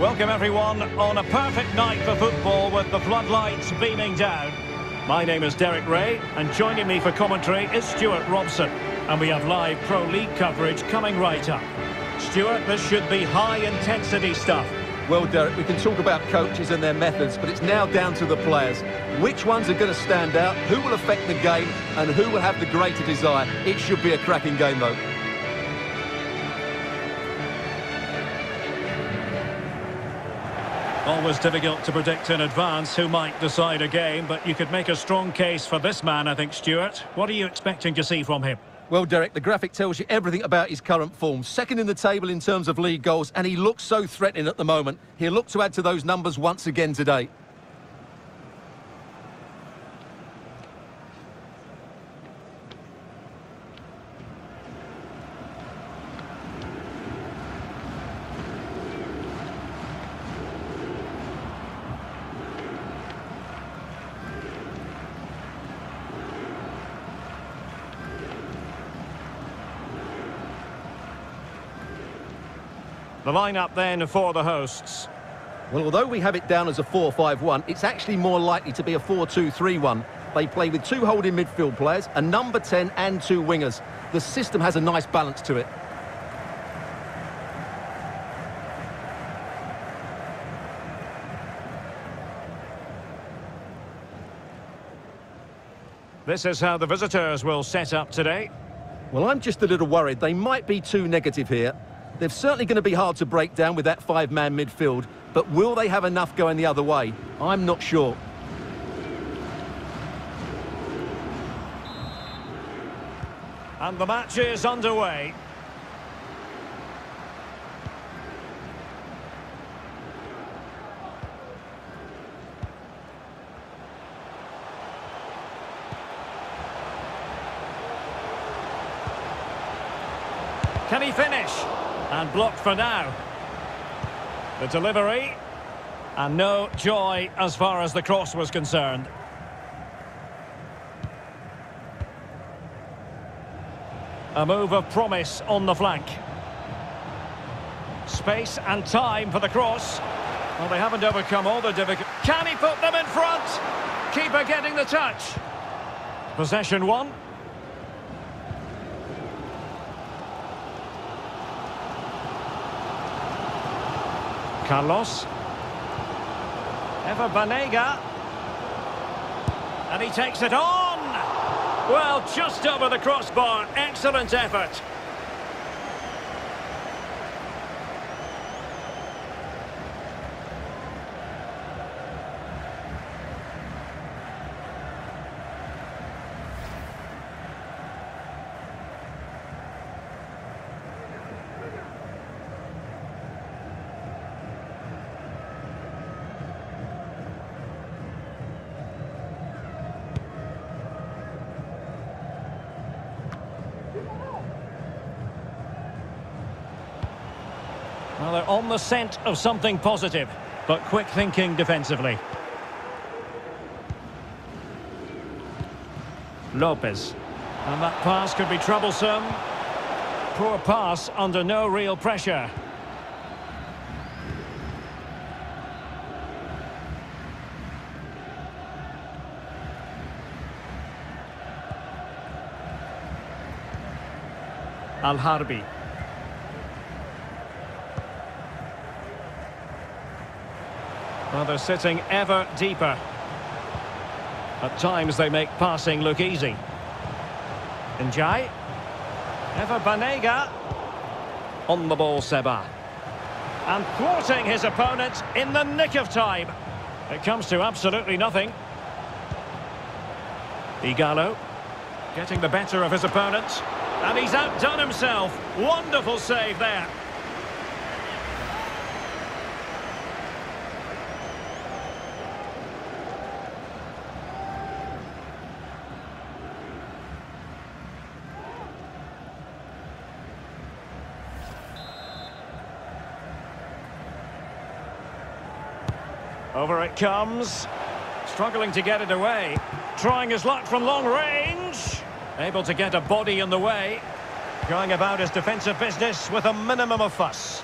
Welcome everyone on a perfect night for football with the floodlights beaming down. My name is Derek Ray and joining me for commentary is Stuart Robson. And we have live Pro League coverage coming right up. Stuart, this should be high intensity stuff. Well, Derek, we can talk about coaches and their methods, but it's now down to the players. Which ones are going to stand out, who will affect the game, and who will have the greater desire? It should be a cracking game, though. Always difficult to predict in advance who might decide a game, but you could make a strong case for this man, I think, Stuart. What are you expecting to see from him? Well, Derek, the graphic tells you everything about his current form. Second in the table in terms of league goals, and he looks so threatening at the moment. He'll look to add to those numbers once again today. The lineup then for the hosts. Well, although we have it down as a 4-5-1, it's actually more likely to be a 4-2-3-1. They play with two holding midfield players, a number 10 and two wingers. The system has a nice balance to it. This is how the visitors will set up today. Well, I'm just a little worried. They might be too negative here. They're certainly going to be hard to break down with that five-man midfield, but will they have enough going the other way? I'm not sure. And the match is underway. Can he finish? And blocked for now. The delivery. And no joy as far as the cross was concerned. A move of promise on the flank. Space and time for the cross. Well, they haven't overcome all the difficult... Can he put them in front? Keeper getting the touch. Possession one. Carlos. Ever Banega. And he takes it on! Well, just over the crossbar. Excellent effort. Well, they're on the scent of something positive, but quick thinking defensively. Lopez. And that pass could be troublesome. Poor pass under no real pressure. Al-Harbi. Well, they're sitting ever deeper. At times they make passing look easy. Ndiaye. Ever Banega. On the ball, Seba. And thwarting his opponent in the nick of time. It comes to absolutely nothing. Ighalo. Getting the better of his opponent. And he's outdone himself. Wonderful save there. Over it comes. Struggling to get it away. Trying his luck from long range. Able to get a body in the way. Going about his defensive business with a minimum of fuss.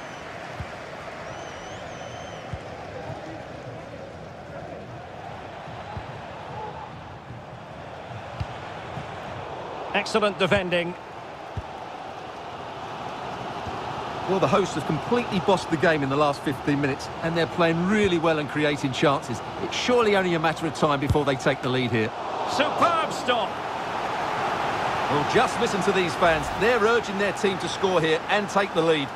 Excellent defending. Well, the hosts have completely bossed the game in the last 15 minutes, and they're playing really well and creating chances. It's surely only a matter of time before they take the lead here. Superb stop. Well, just listen to these fans. They're urging their team to score here and take the lead.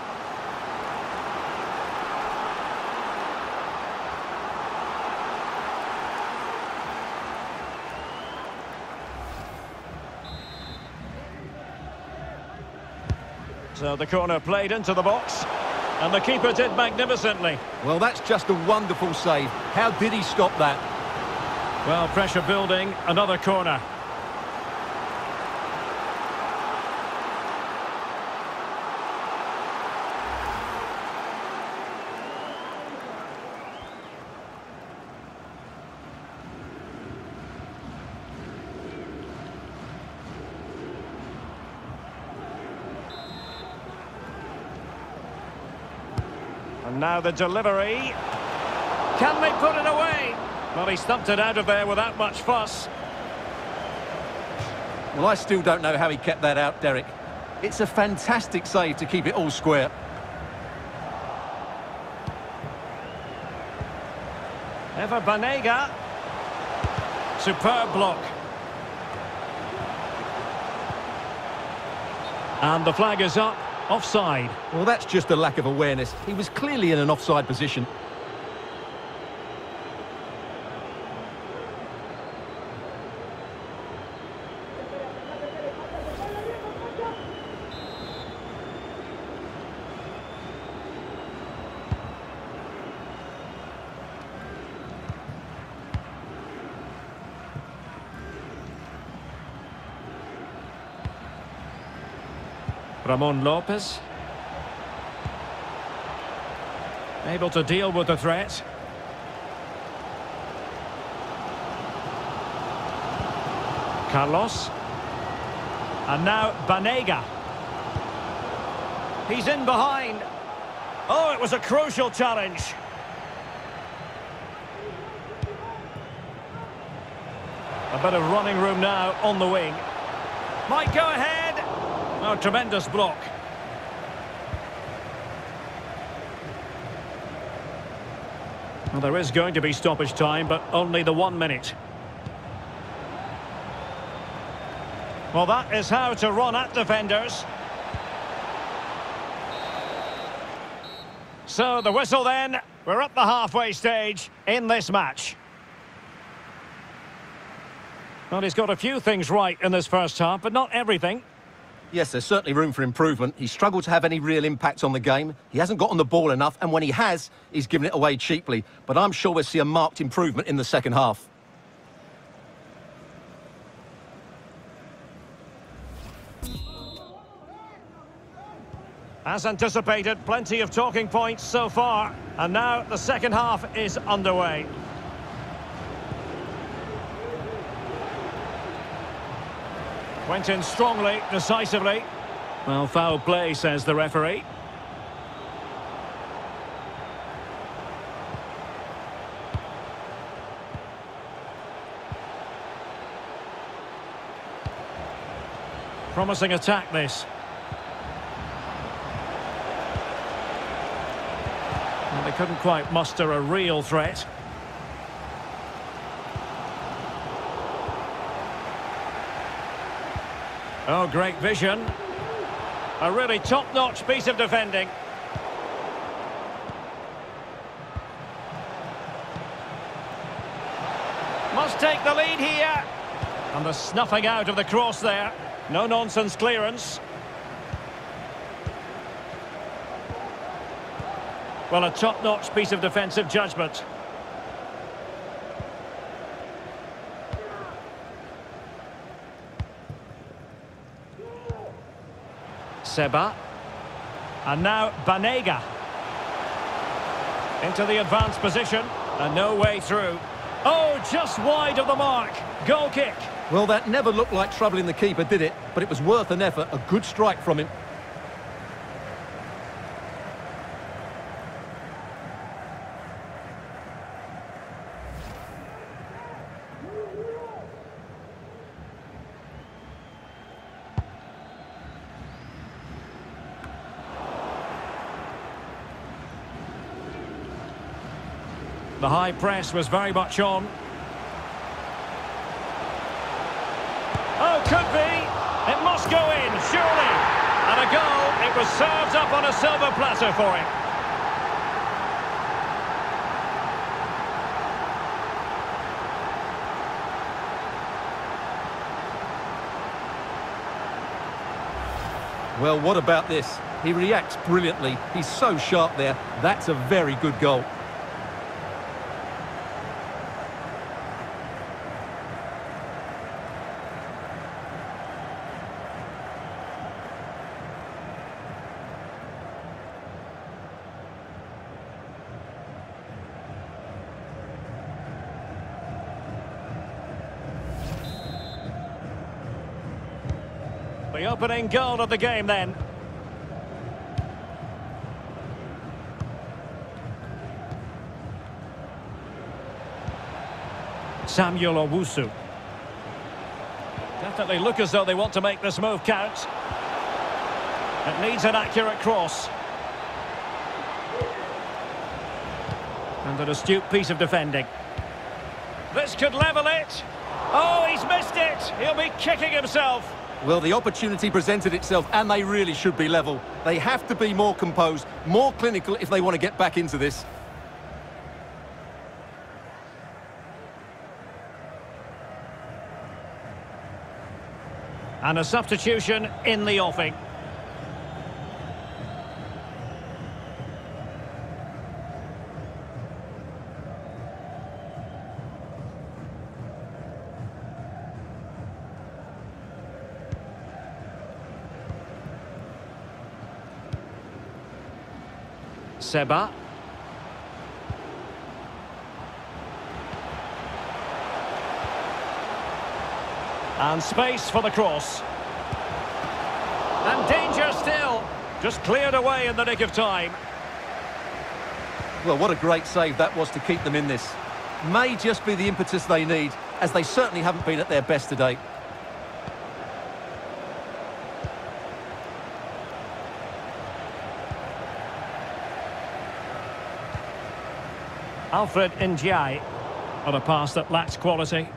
So uh, the corner played into the box. And the keeper did magnificently. Well, that's just a wonderful save. How did he stop that? Well, pressure building, another corner. Now the delivery. Can they put it away? Well, he stumped it out of there without much fuss. Well, I still don't know how he kept that out, Derek. It's a fantastic save to keep it all square. Ever Banega. Superb block. And the flag is up. Offside. Well, that's just a lack of awareness. He was clearly in an offside position. Ramon Lopez. Able to deal with the threat. Carlos. And now Banega. He's in behind. Oh, it was a crucial challenge. A bit of running room now on the wing. Might go ahead. Oh, tremendous block. Well, there is going to be stoppage time, but only the one minute. Well, that is how to run at defenders. So, the whistle then. We're at the halfway stage in this match. Well, he's got a few things right in this first half, but not everything. Yes, there's certainly room for improvement. He's struggled to have any real impact on the game. He hasn't got on the ball enough, and when he has, he's given it away cheaply. But I'm sure we'll see a marked improvement in the second half. As anticipated, plenty of talking points so far. And now the second half is underway. Went in strongly, decisively. Well, foul play, says the referee. Promising attack, this. They couldn't quite muster a real threat. Oh, great vision. A really top-notch piece of defending. Must take the lead here. And the snuffing out of the cross there. No-nonsense clearance. Well, a top-notch piece of defensive judgment. Seba. And now Banega. Into the advanced position. And no way through. Oh, just wide of the mark. Goal kick. Well, that never looked like troubling the keeper, did it? But it was worth an effort. A good strike from him. The high press was very much on. Oh, could be. It must go in, surely. And a goal. It was served up on a silver platter for him. Well, what about this? He reacts brilliantly. He's so sharp there. That's a very good goal. The opening goal of the game then. Samuel Owusu. Definitely look as though they want to make this move count. It needs an accurate cross. And an astute piece of defending. This could level it. Oh, he's missed it. He'll be kicking himself. Well, the opportunity presented itself, and they really should be level. They have to be more composed, more clinical if they want to get back into this. And a substitution in the offing. Seba. And space for the cross. And danger still. Just cleared away in the nick of time. Well, what a great save that was to keep them in this. May just be the impetus they need, as they certainly haven't been at their best today. Alfred Ndiaye on a pass that lacks quality.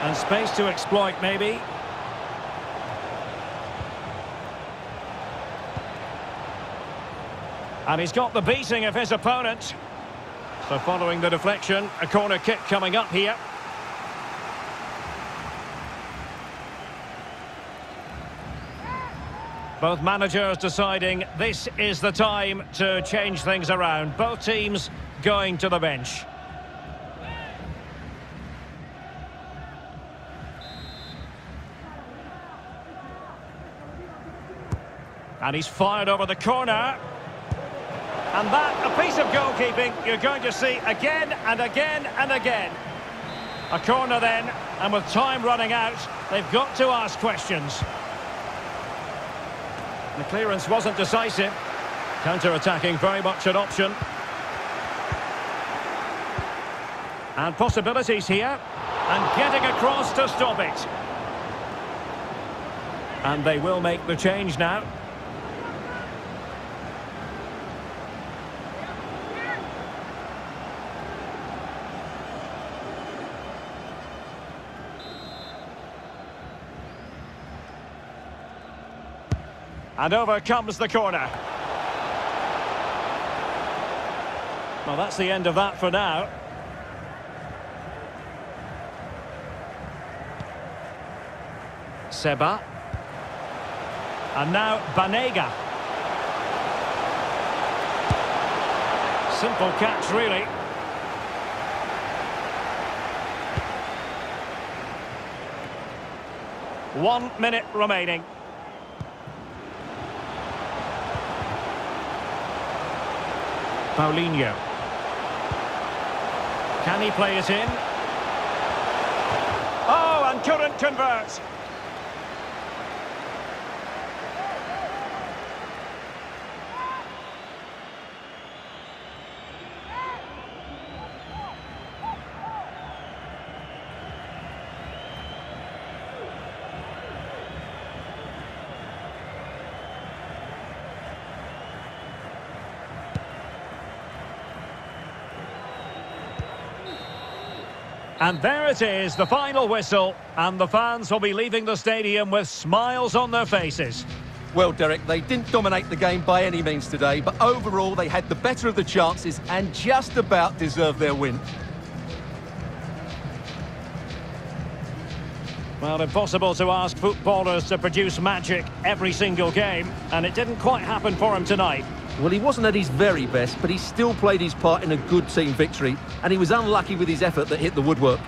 And space to exploit, maybe. And he's got the beating of his opponent. So following the deflection, a corner kick coming up here. Both managers deciding this is the time to change things around. Both teams going to the bench. And he's fired over the corner. And that, a piece of goalkeeping you're going to see again and again and again. A corner then, and with time running out, they've got to ask questions. The clearance wasn't decisive. Counter-attacking very much an option. And possibilities here. And getting across to stop it. And they will make the change now. And over comes the corner. Well, that's the end of that for now. Seba. And now Banega. Simple catch, really. One minute remaining. Paulinho. Can he play it in? Oh, and couldn't convert. And there it is, the final whistle, and the fans will be leaving the stadium with smiles on their faces. Well, Derek, they didn't dominate the game by any means today, but overall they had the better of the chances and just about deserved their win. Well, impossible to ask footballers to produce magic every single game, and it didn't quite happen for him tonight. Well, he wasn't at his very best, but he still played his part in a good team victory, and he was unlucky with his effort that hit the woodwork.